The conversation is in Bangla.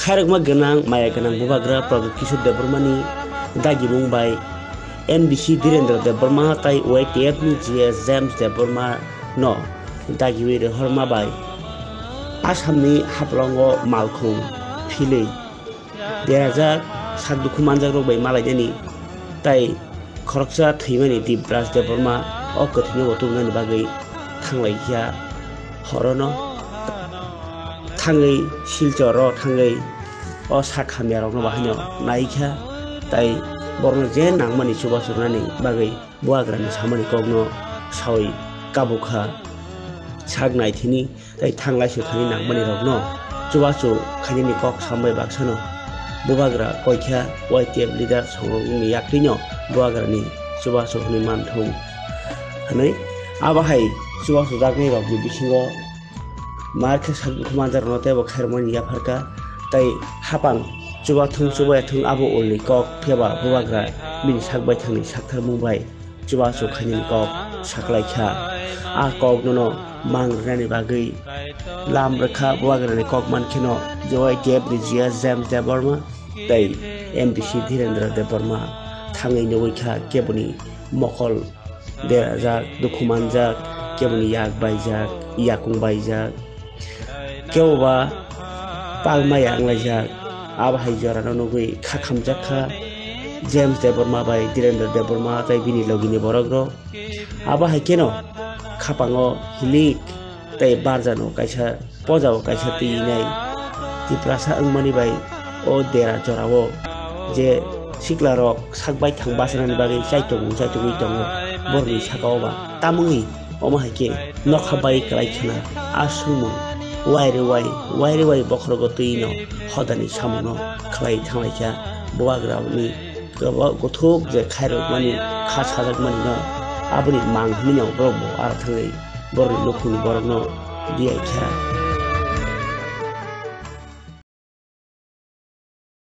खायरगमा गोनां माया गोनां बुबाग्रा प्रगत किशोर देबबर्मानि दागि बुंबाय एमबिसि धीरेन्द्र देबबर्मा ताइ वाइटिएफनि जिएस जेम्स देबबर्मा न दागिबि रोहरमाबाय आसामनि हाफ्लंग मालखौ फिलै देरहाजार सादुखु मानजाग्रबाय मालायनि ताइ खरकसा थैमानि दिबराज देबबर्मा अकथिनि बथुमनानि बागै थांलायखिया हरन' थाङै सिलचर थाङै अ साखामियारनो बाहायनो नायखा ताई बरनो जे नांमानि सुबा सुरनानि बागै बुवाग्रानि सामानि कगनो सावै काबुखा sak nai thini tai thanglai su thani nangmani rokno chubachu khainini kok sambai baksano bubagra koikha YTF leader songrokni yaklino bubagrani chubachu hini manthung hanai abahai chubachu jakni markhe sakmanjar no tebo khairmani yafarka tai hapang chubathung chubayathung abo ulni kok pheba bubagra bini sakbai thangni sakthar mungbai chubachu khainini kok saklaikha a kok no mangrani bagui lam rekha buagrani kok mankhino joi jeb rijia jam deborma tei MPC Dhirendra Debbarma থাঙै নৈখা কেবনি মকল দেরাজাক দুখুমানজাক কেবনি ইয়াক বাইজাক ইয়াকুং বাইজাক কেউ বা পালমাই আংলাই আংলাইজাক আবহাই জরানো নুগুই খাখাম জাখা। জেমস দেবর্মা বাই দীরেন্দ্র দেবর্মা তাই বিনি লগিনি বরগ্র আবহাই কেন? খাপাঙ হিলিক তাই বারজানো কাইসা, পজাও কাইসা তুই নাই। তিপ্রাসা ওংমানি বাই ও দেরা জরাও, যে সিকলা রক সাকবাই থাং বাসানানি বাকে চাইতগু চাইতগুই দङ বরনি সাকাওবা তামুই অমাহাইকে নখাবাই খেলা আসুমু वाइरे वाइ वाइरे वाइ बख्रको तुइनो हदनि सामुनो खलाइ थाङलाइख्या बवाग्राउनि गथोक जे खाइरक मानि खा साजक मानि न आबनि मांहमिनाव ब्रह्म आरो थाङै बरनि लखुनि बरनो दियाइख्या